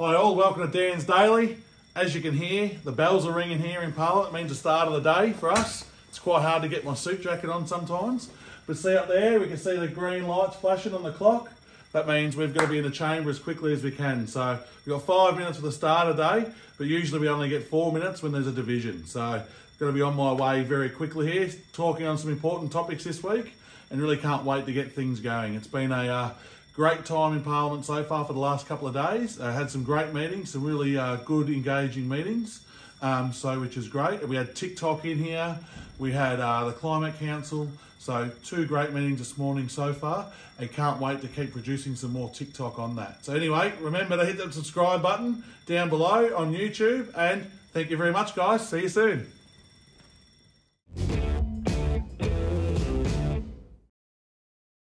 Hi all, welcome to Dan's Daily. As you can hear, the bells are ringing here in Parliament. It means the start of the day for us. It's quite hard to get my suit jacket on sometimes. But see up there, we can see the green lights flashing on the clock. That means we've got to be in the chamber as quickly as we can. So we've got five minutes for the start of the day, but usually we only get four minutes when there's a division. So going to be on my way very quickly here, talking on some important topics this week, and really can't wait to get things going. It's been a uh, Great time in Parliament so far for the last couple of days. Uh, had some great meetings, some really uh, good, engaging meetings. Um, so which is great. We had TikTok in here. We had uh, the Climate Council. So two great meetings this morning so far, and can't wait to keep producing some more TikTok on that. So anyway, remember to hit that subscribe button down below on YouTube, and thank you very much, guys. See you soon.